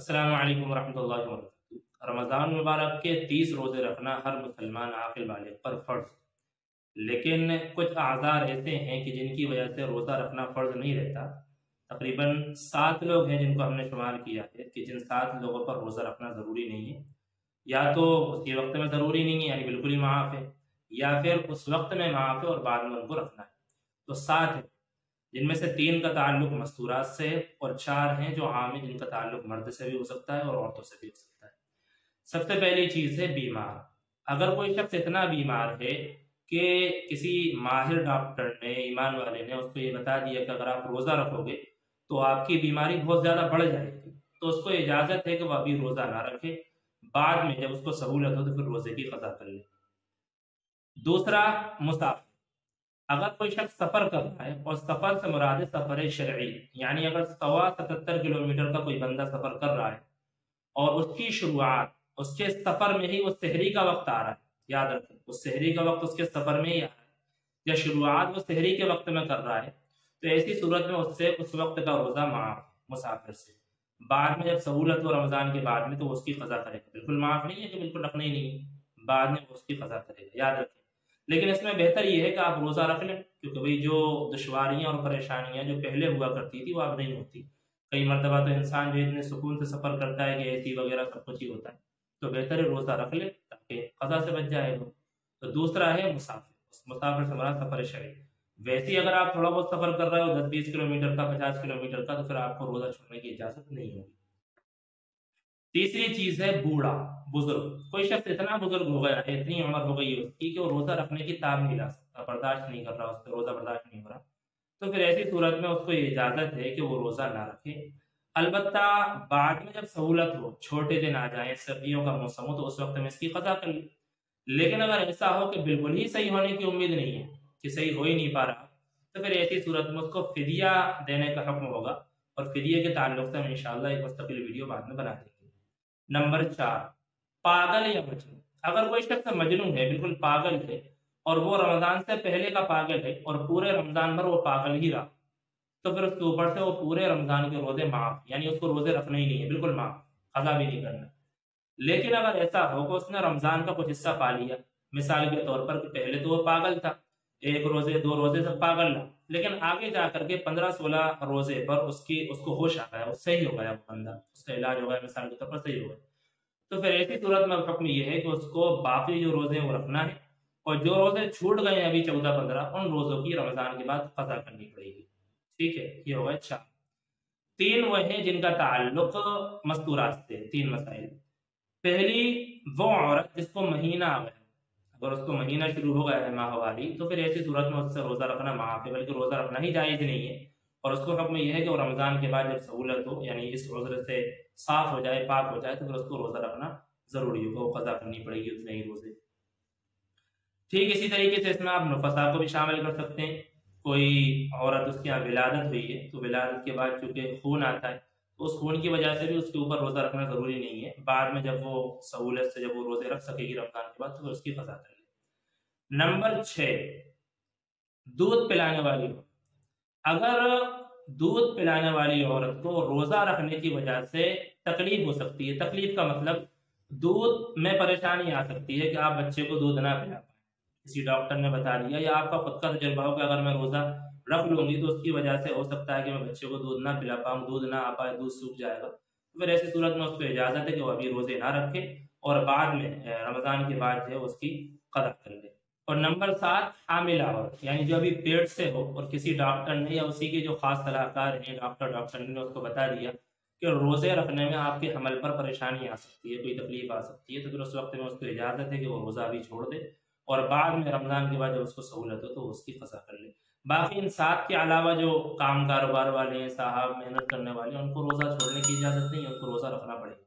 अस्सलाम वालेकुम रहमतुल्लाहि व बरकातुहू रमज़ान मुबारक के तीस रोज़े रखना हर मुसलमान आकिल वाले पर फ़र्ज़। लेकिन कुछ आज़ार ऐसे हैं कि जिनकी वजह से रोज़ा रखना फ़र्ज़ नहीं रहता। तकरीबन सात लोग हैं जिनको हमने शुमार किया है कि जिन सात लोगों पर रोज़ा रखना ज़रूरी नहीं है। या तो उसके वक्त में ज़रूरी नहीं है, यानी बिल्कुल ही माफ़ है, या फिर उस वक्त में माफ़ है और बाद में उनको रखना है। तो सात है। जिनमें से तीन का ताल्लुक मस्तूरात से और चार हैं जो आम है, जिनका ताल्लुक मर्द से भी हो सकता है और औरतों से भी हो सकता है। सबसे पहली चीज़ है बीमार। अगर कोई शख्स इतना बीमार है कि किसी माहिर डॉक्टर ने, ईमान वाले ने उसको ये बता दिया कि अगर आप रोज़ा रखोगे तो आपकी बीमारी बहुत ज़्यादा बढ़ जाएगी। तो उसको इजाज़त है कि वह अभी रोज़ा ना रखे। बाद में जब उसको सहूलत हो तो फिर रोज़े की कदा कर ले। दूसरा, मुसाफिर। अगर कोई शख्स सफ़र कर रहा है और सफ़र से मुराद सफ़र शरई, यानी अगर सवा सतहत्तर किलोमीटर का कोई बंदा सफ़र कर रहा है और उसकी शुरुआत उसके सफ़र में ही वो शहरी का वक्त आ रहा है, याद रखें, उस शहरी का वक्त उसके सफ़र में ही आ रहा है, या शुरुआत वो शहरी के वक्त में कर रहा है तो ऐसी सूरत में उससे उस वक्त का रोजा माफ़, मुसाफिर से। बाद में जब सहूलत हो रमज़ान के बाद में तो उसकी कजा करेगा। बिल्कुल माफ़ नहीं है कि बिल्कुल रखना ही नहीं बाद में उसकी कजा करेगा। याद रखें लेकिन इसमें बेहतर ये है कि आप रोज़ा रख लें, क्योंकि भाई जो दुशारियाँ और परेशानियाँ जो पहले हुआ करती थी, वो अब नहीं होती। कई मरतबा तो इंसान जो इतने सुकून से सफ़र करता है कि ऐसी वगैरह सब कुछ ही होता है। तो बेहतर है रोज़ा रख लें ताकि कज़ा से बच जाए तो दूसरा है मुसाफिर। मुसाफिर से हमारा सफ़र शरीर। वैसे ही अगर आप थोड़ा बहुत सफ़र कर रहे हो, दस बीस किलोमीटर का, पचास किलोमीटर का तो फिर आपको रोज़ा छोड़ने की इजाज़त नहीं होगी। तीसरी चीज़ है बूढ़ा, बुज़ुर्ग। कोई शख्स इतना बुज़ुर्ग हो गया है इतनी उम्र हो गई उसकी कि वो रोजा रखने की ताब नहीं ला सकता, बर्दाश्त नहीं कर रहा उसका रोजा बर्दाश्त नहीं हो रहा। तो फिर ऐसी सूरत में उसको इजाज़त है कि वो रोजा ना रखे। अलबत्ता बाद में जब सहूलत हो, छोटे दिन आ जाए, सर्दियों का मौसम हो तो उस वक्त में इसकी कजा कर ले। लेकिन अगर ऐसा हो कि बिल्कुल ही सही होने की उम्मीद नहीं है, कि सही हो ही नहीं पा रहा तो फिर ऐसी सूरत में उसको फिदिया देने का हक्म होगा, और फिदिया के ताल्लुक से हम इंशाल्लाह एक मुस्तकिल वीडियो बाद में बना देंगे। नंबर चार, पागल या मजनू अगर कोई शख्स मजनू है, बिल्कुल पागल है, और वो रमज़ान से पहले का पागल है, और पूरे रमज़ान भर वो पागल ही रहा तो फिर उसके ऊपर से वो पूरे रमज़ान के रोज़े माफ़, यानी उसको रोज़े रखने ही नहीं है, बिल्कुल माफ़, खजा भी नहीं करना। लेकिन अगर ऐसा हो कि उसने रमज़ान का कुछ हिस्सा पा लिया, मिसाल के तौर पर पहले तो वो पागल था एक रोज़े, दो रोज़े तक पागल रहा लेकिन आगे जा करके पंद्रह सोलह रोज़े पर उसकी, उसको होश आ गया, वो सही हो गया बंदा। उसका इलाज हो गया, मिसाल के तौर पर सही हो गया। तो फिर ऐसी सूरत में हुक्म ये है कि उसको बाकी जो रोज़े वो रखना है और जो रोज़े छूट गए अभी चौदह, पंद्रह, उन रोजों की रमज़ान के बाद फजा करनी पड़ेगी। ठीक है? ये होगा अच्छा। तीन वह हैं जिनका ताल्लुक मस्तूरात से तीन मसाइल। पहली वो औरत जिसको महीना आ गया। अगर उसको महीना शुरू हो गया है माहवारी तो फिर ऐसी सूरत में उससे रोज़ा रखना माफ़ है, बल्कि रोज़ा रखना ही जायज़ नहीं है। और उसको हक में यह है कि वो रमज़ान के बाद जब सहूलत हो, यानी इस रोज़े से साफ़ हो जाए, पाक हो जाए तो फिर उसको रोज़ा रखना ज़रूरी होगा, वो कज़ा करनी पड़ेगी उतने ही रोज़े। ठीक इसी तरीके से इसमें आप नफसा को भी शामिल कर सकते हैं। कोई औरत उसके यहाँ विलादत हुई है तो विलादत के बाद चूँकि खून आता है तो उस खून की वजह से भी उसके ऊपर रोज़ा रखना ज़रूरी नहीं है। बाद में जब वो सहूलत से जब वो रोज़े रख सकेगी रमज़ान के बाद तो फिर उसकी फसा कर नंबर छ दूध पिलाने वाली अगर दूध पिलाने वाली औरत को रोज़ा रखने की वजह से तकलीफ़ हो सकती है, तकलीफ़ का मतलब दूध में परेशानी आ सकती है कि आप बच्चे को दूध ना पिला पाए। किसी डॉक्टर ने बता दिया या आपका खुद का तजर्बा हो कि अगर मैं रोज़ा रख लूँगी तो उसकी वजह से हो सकता है कि मैं बच्चे को दूध ना पिला पाऊँ, दूध ना आ पाए, दूध सूख जाएगा। तो फिर ऐसी सूरत में उसको इजाज़त है कि वो अभी रोज़े ना रखे और बाद में रमज़ान के बाद जो है उसकी कदर कर ले। और नंबर सात, हामिला औरत यानी जो अभी पेट से हो और किसी डॉक्टर ने या उसी के जो खास सलाहकार हैं, डॉक्टर डॉक्टर ने उसको बता दिया कि रोज़े रखने में आपके हमल पर परेशानी आ सकती है, कोई तकलीफ़ आ सकती है तो फिर उस वक्त में उसको इजाज़त है कि वो रोज़ा भी छोड़ दे और बाद में रमज़ान के बाद जब उसको सहूलत हो तो उसकी फसा कर ले। बाकी इन सात के अलावा जो काम कारोबार वाले हैं, साहब, मेहनत करने वाले उनको रोज़ा छोड़ने की इजाज़त नहीं है, उनको रोज़ा रखना पड़ेगा।